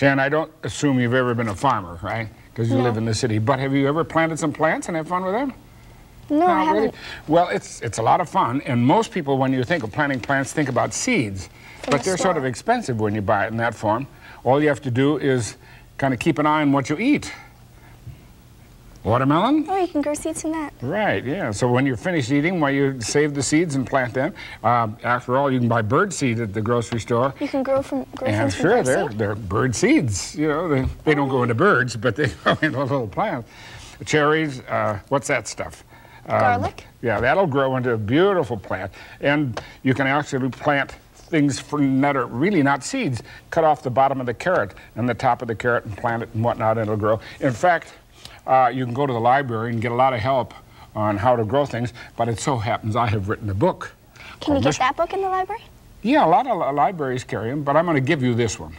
Shan, I don't assume you've ever been a farmer, right? Because you No. live in the city. But have you ever planted some plants and had fun with them? No, I Not haven't. really? Well, it's it's a lot of fun, and most people, when you think of planting plants, think about seeds. From but the they're sort of expensive when you buy it in that form. All you have to do is kind of keep an eye on what you eat. Watermelon? Oh, you can grow seeds from that. Right, yeah. So when you're finished eating, well, you save the seeds and plant them. Um, after all, you can buy bird seed at the grocery store. You can grow from grow And from sure, bird they're, seed? they're bird seeds. You know, they, they don't go into birds, but they go into little plants. Cherries, uh, what's that stuff? Um, Garlic? Yeah, that'll grow into a beautiful plant. And you can actually plant things from that are really not seeds. Cut off the bottom of the carrot and the top of the carrot and plant it and whatnot, and it'll grow. In fact, uh, you can go to the library and get a lot of help on how to grow things, but it so happens I have written a book. Can you get that book in the library? yeah, a lot of li- libraries carry them, but I'm going to give you this one.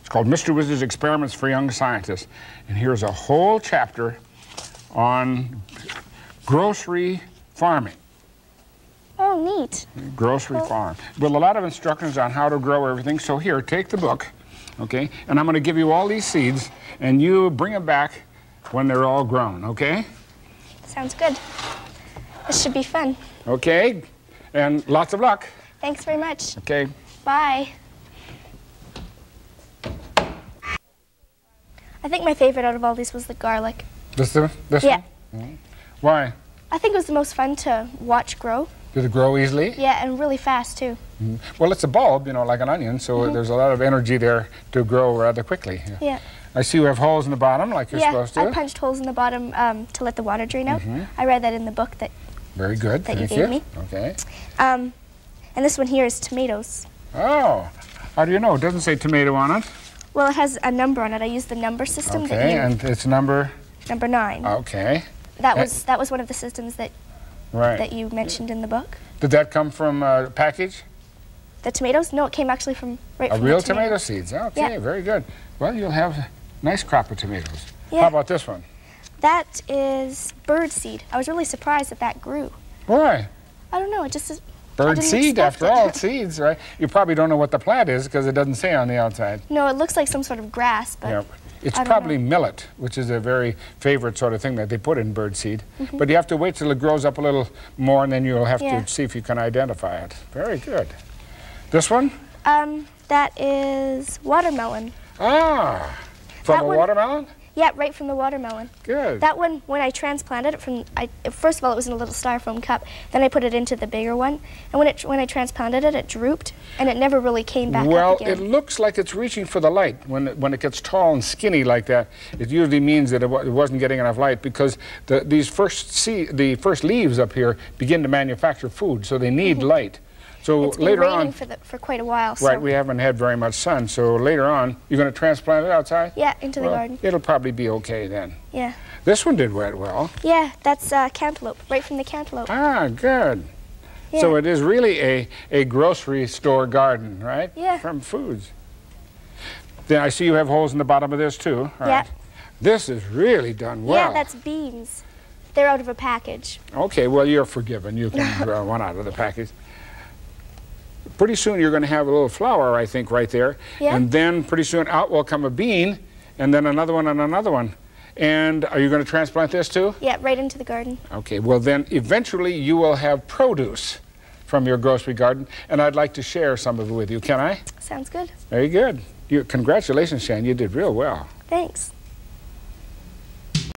It's called Mr. Wizard's Experiments for Young Scientists. And here's a whole chapter on grocery farming, Oh, neat. grocery farm, with a lot of instructions on how to grow everything. So here, take the book, okay? And I'm going to give you all these seeds, and you bring them back when they're all grown, okay? Sounds good. This should be fun. Okay? And lots of luck, Thanks very much. okay? Bye. I think my favorite out of all these was the garlic. This, the, this Yeah. one? Mm-hmm. Why? I think it was the most fun to watch grow. Did it grow easily? Yeah, and really fast too. Mm-hmm. Well, it's a bulb, you know, like an onion, so mm-hmm. there's a lot of energy there to grow rather quickly. Yeah. I see you have holes in the bottom, like you're yeah, supposed to. Mm-hmm. punched holes in the bottom um, to let the water drain out. I read that in the book that, Very good, that you thank gave me. Okay. um, and this one here is tomatoes. Oh, how do you know? It doesn't say tomato on it. Well, it has a number on it. I used the number system Okay, that you, and it's number. number nine. Okay, that uh, was that was one of the systems that, right. that you mentioned in the book. Did that come from a package? The tomatoes? No, it came actually from right A from real the tomato. tomato seeds. Okay, Yeah. very good. Well, you'll have nice crop of tomatoes. Yeah. How about this one? That is bird seed. I was really surprised that that grew. Boy, I don't know. It just is. bird seed after it. all, it's seeds, right? You probably don't know what the plant is because it doesn't say on the outside. No, it looks like some sort of grass, but Yep. It's probably millet, which is a very favorite sort of thing that they put in bird seed. But you have to wait till it grows up a little more, and then you'll have. Yeah. to see if you can identify it. Very good. This one? um, that is watermelon. Ah, from That a one- watermelon? Yeah, right from the watermelon. Good. That one, when I transplanted it from, I, first of all, it was in a little styrofoam cup. Then I put it into the bigger one, and when it when I transplanted it, it drooped, and it never really came back well, it looks like it's reaching for the light. When it, when it gets tall and skinny like that, it usually means that it, it wasn't getting enough light because the, these first see, the first leaves up here begin to manufacture food, so they need mm-hmm. light. So been later raining on, for the, for quite a while. So Right, we haven't had very much sun, so later on, you're going to transplant it outside? yeah, into the garden. It'll probably be okay then. Yeah, This one did wet well. yeah, that's uh, cantaloupe, right from the cantaloupe. Ah, good. Yeah. So it is really a, a grocery store garden, right? Yeah. From foods. Then I see you have holes in the bottom of this too. All Yeah. right. This is really done well. Yeah, that's beans. They're out of a package. Okay, well, you're forgiven. You can draw one out of the package. Pretty soon you're going to have a little flower, I think, right there. Yeah. And then pretty soon out will come a bean, and then another one and another one. And are you going to transplant this too? Yeah, right into the garden. Okay, well, then eventually you will have produce from your grocery garden, and I'd like to share some of it with you. Can I? Sounds good. Very good. You, congratulations, Shan. You did real well. Thanks.